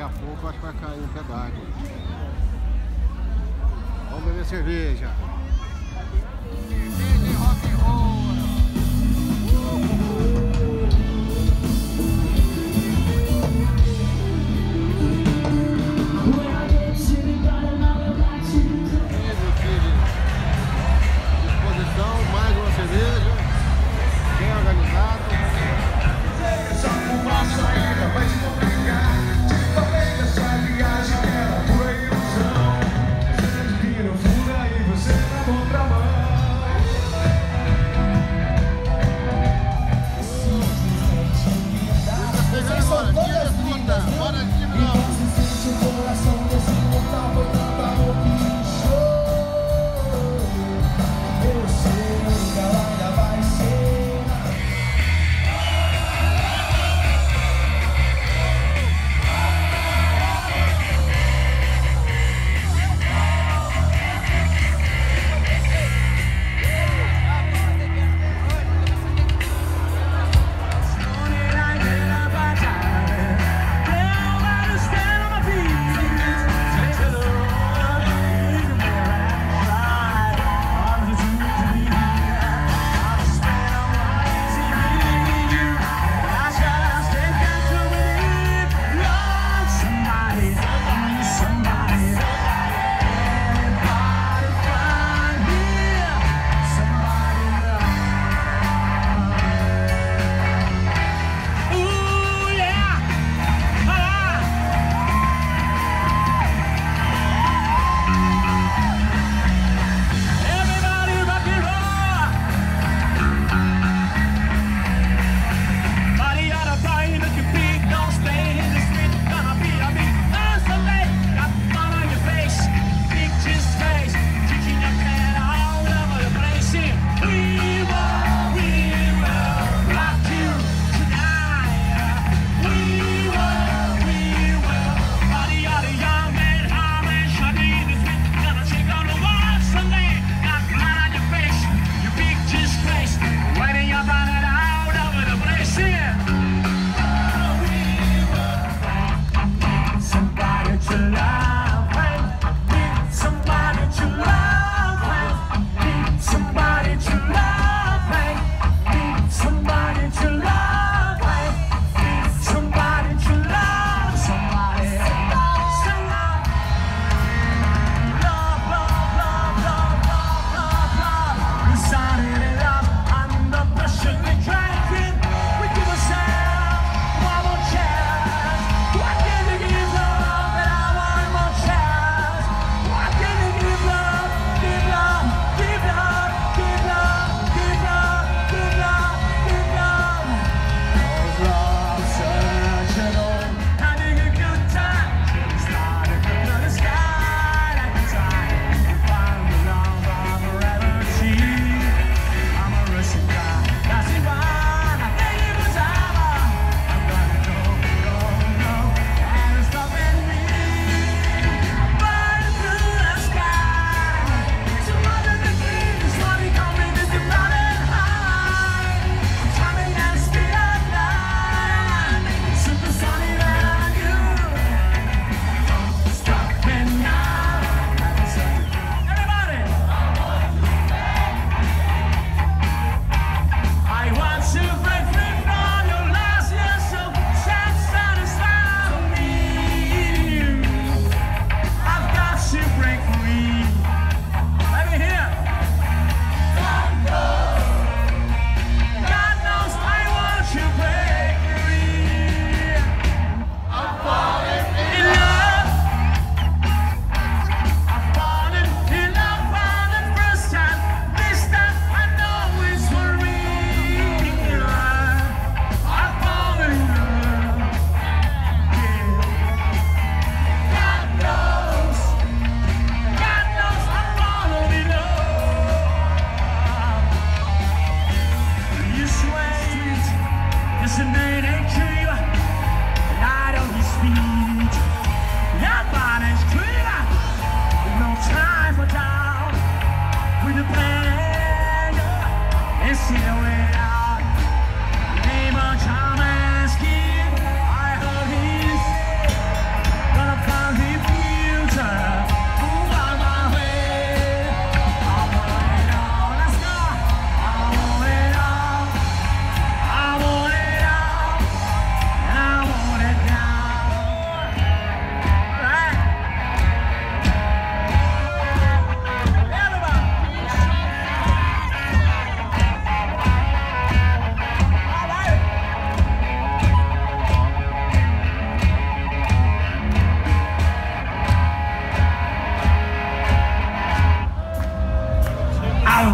daqui a pouco acho que vai cair um pedaço. Vamos beber cerveja. Cerveja e rock and roll. Uh!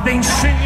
been singing.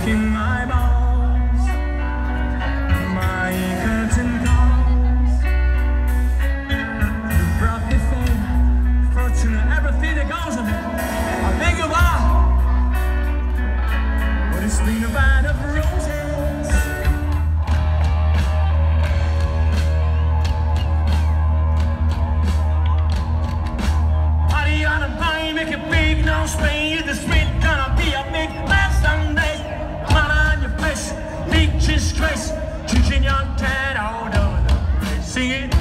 breaking my My curtain calls. You brought me fame, fortune everything that goes I think you are But it's been a of big dress. She, she, Oh no, no. Sing it.